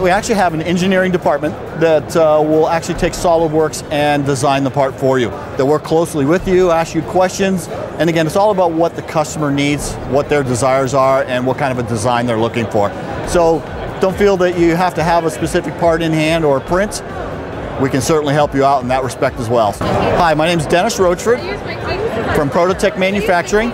We actually have an engineering department that uh, will actually take SolidWorks and design the part for you. They'll work closely with you, ask you questions, and again, it's all about what the customer needs, what their desires are, and what kind of a design they're looking for. So don't feel that you have to have a specific part in hand or a print. We can certainly help you out in that respect as well. Hi, my name is Dennis Roachford from Prototek Manufacturing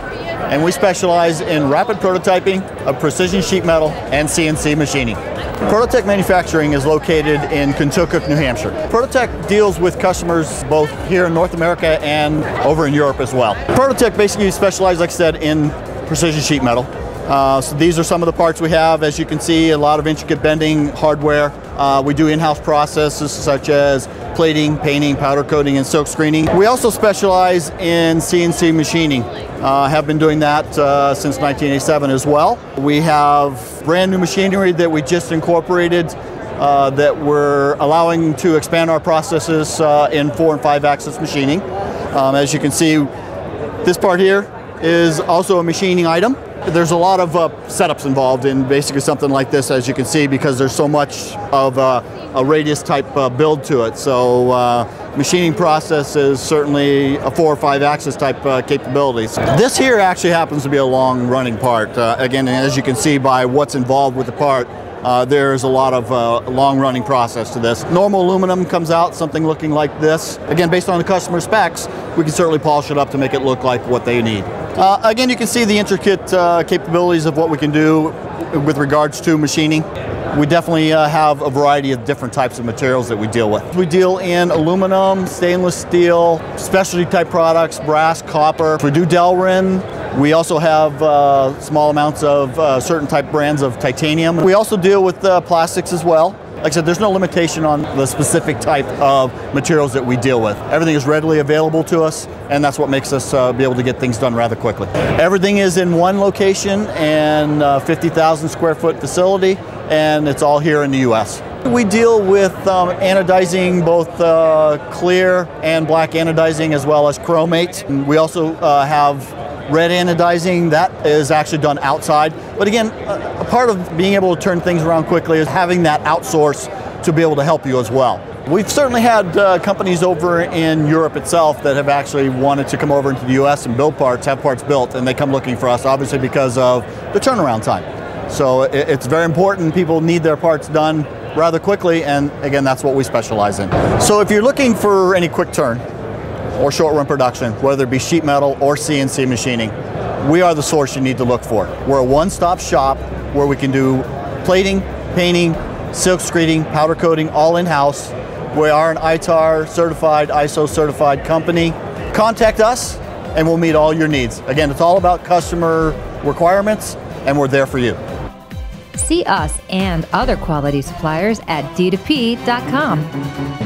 and we specialize in rapid prototyping of precision sheet metal and CNC machining. Prototek Manufacturing is located in Contoocook, New Hampshire. Prototek deals with customers both here in North America and over in Europe as well. Prototek basically specializes, like I said, in precision sheet metal. Uh, so these are some of the parts we have. As you can see, a lot of intricate bending hardware. Uh, we do in-house processes such as plating, painting, powder coating, and silk screening. We also specialize in CNC machining. Uh, have been doing that uh, since 1987 as well. We have brand new machinery that we just incorporated uh, that we're allowing to expand our processes uh, in four and five axis machining. Um, as you can see, this part here is also a machining item. There's a lot of uh, setups involved in basically something like this, as you can see, because there's so much of uh, a radius type uh, build to it. So uh, machining process is certainly a four or five axis type uh, capabilities. This here actually happens to be a long running part. Uh, again, as you can see by what's involved with the part, uh, there's a lot of uh, long running process to this. Normal aluminum comes out something looking like this. Again, based on the customer specs, we can certainly polish it up to make it look like what they need. Uh, again, you can see the intricate uh, capabilities of what we can do with regards to machining. We definitely uh, have a variety of different types of materials that we deal with. We deal in aluminum, stainless steel, specialty type products, brass, copper. We do Delrin. We also have uh, small amounts of uh, certain type brands of titanium. We also deal with uh, plastics as well. Like I said, there's no limitation on the specific type of materials that we deal with. Everything is readily available to us, and that's what makes us uh, be able to get things done rather quickly. Everything is in one location and 50,000 square foot facility, and it's all here in the U.S. We deal with um, anodizing both uh, clear and black anodizing as well as chromate. We also uh, have red anodizing, that is actually done outside. But again, a part of being able to turn things around quickly is having that outsource to be able to help you as well. We've certainly had uh, companies over in Europe itself that have actually wanted to come over into the US and build parts, have parts built, and they come looking for us, obviously because of the turnaround time. So it's very important. People need their parts done rather quickly, and again, that's what we specialize in. So if you're looking for any quick turn, or short run production, whether it be sheet metal or CNC machining, we are the source you need to look for. We're a one-stop shop where we can do plating, painting, silk screening, powder coating, all in-house. We are an ITAR certified, ISO certified company. Contact us and we'll meet all your needs. Again, it's all about customer requirements and we're there for you. See us and other quality suppliers at d2p.com.